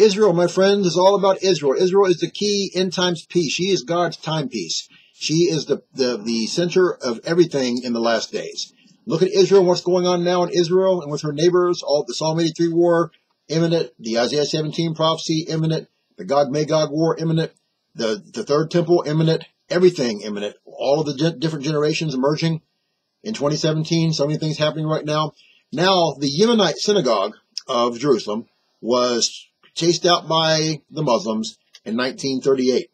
Israel, my friends, is all about Israel. Israel is the key end times piece. She is God's timepiece. She is the, the, the center of everything in the last days. Look at Israel, what's going on now in Israel and with her neighbors, all the Psalm 83 war imminent, the Isaiah 17 prophecy imminent, the Gog Magog war imminent, the, the third temple imminent, everything imminent, all of the ge- different generations emerging in 2017, so many things happening right now. Now, the Yemenite synagogue of Jerusalem was chased out by the Muslims in 1938.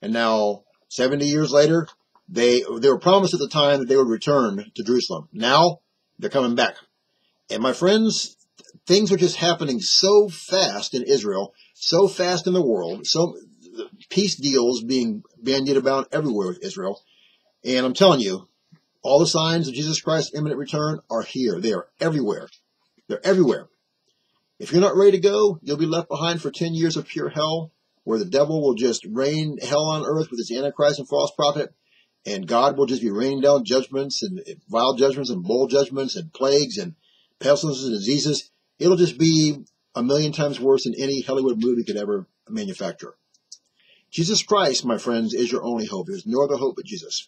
And now, 70 years later, they, they were promised at the time that they would return to Jerusalem. Now, they're coming back. And my friends, things are just happening so fast in Israel, so fast in the world, so peace deals being bandied about everywhere with Israel. And I'm telling you, all the signs of Jesus Christ's imminent return are here. They are everywhere. They're everywhere. If you're not ready to go, you'll be left behind for 10 years of pure hell, where the devil will just rain hell on earth with his antichrist and false prophet, and God will just be raining down judgments and vial judgments and bowl judgments and plagues and pestilences and diseases. It'll just be a million times worse than any Hollywood movie could ever manufacture. Jesus Christ, my friends, is your only hope. There's no other hope but Jesus.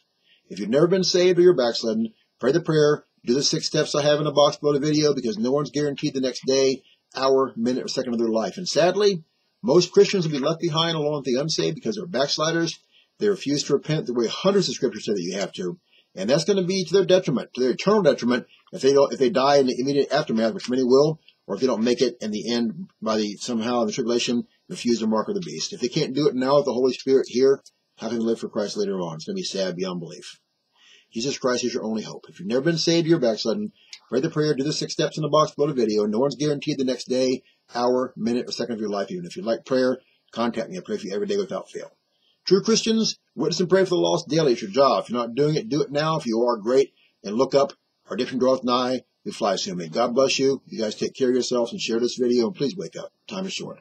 If you've never been saved or you're backslidden, pray the prayer, do the six steps I have in the box below the video because no one's guaranteed the next day, hour, minute, or second of their life. And sadly, most Christians will be left behind along with the unsaved because they're backsliders. They refuse to repent the way hundreds of scriptures say that you have to. And that's going to be to their detriment, to their eternal detriment, if they don't, if they die in the immediate aftermath, which many will, or if they don't make it in the end by the somehow in the tribulation, refuse the mark of the beast. If they can't do it now with the Holy Spirit here, how can they live for Christ later on? It's going to be sad beyond belief. Jesus Christ is your only hope. If you've never been saved, you're backslidden. Pray the prayer, do the six steps in the box below the video. No one's guaranteed the next day, hour, minute, or second of your life. Even if you'd like prayer, contact me. I pray for you every day without fail. True Christians, witness and pray for the lost daily. It's your job. If you're not doing it, do it now. If you are, great. And look up. Our redemption draweth nigh. We fly soon. May God bless you. You guys take care of yourselves and share this video. And please wake up. Time is short.